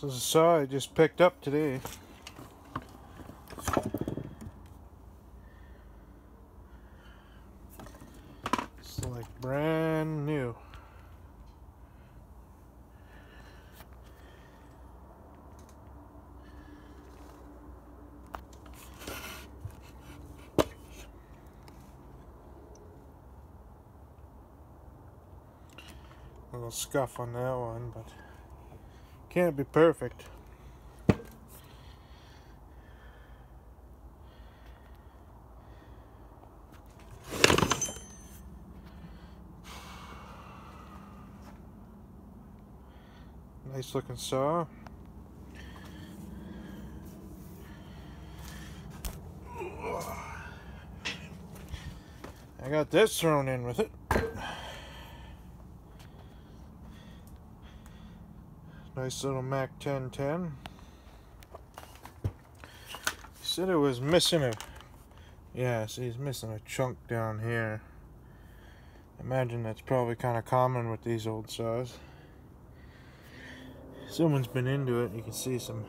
This is a saw I just picked up today. It's like brand new. A little scuff on that one, but can't be perfect. Nice looking saw. I got this thrown in with it. Nice little Mac 1010. He said it was missing a, yeah, see he's missing a chunk down here. Imagine that's probably kind of common with these old saws. Someone's been into it, you can see some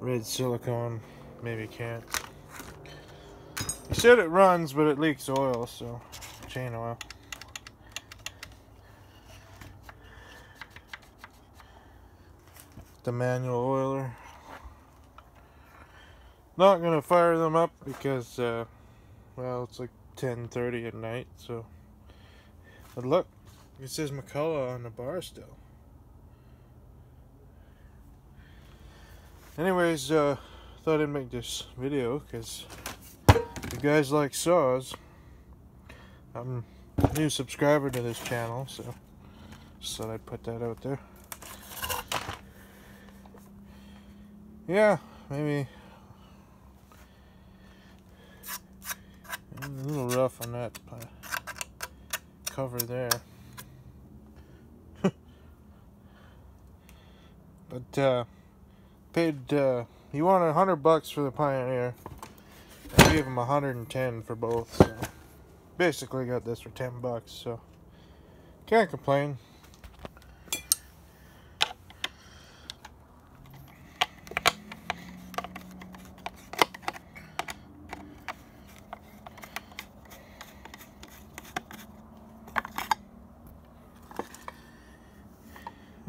red silicone, maybe can't. He said it runs, but it leaks oil, so chain oil. The manual oiler. Not gonna fire them up because, uh, well, it's like 10:30 at night. So, but look, it says McCulloch on the bar still. Anyways, uh, thought I'd make this video because you guys like saws. I'm a new subscriber to this channel, so just thought I'd put that out there. Yeah, maybe a little rough on that cover there. but uh, paid uh, he wanted a hundred bucks for the Pioneer. I gave him a hundred and ten for both. So basically got this for ten bucks. So can't complain.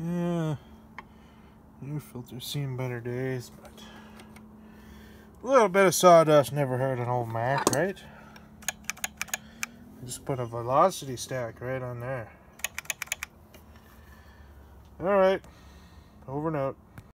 Yeah, new filter's seen better days, but a little bit of sawdust never hurt an old Mac, right? Just put a velocity stack right on there. Alright, over and out.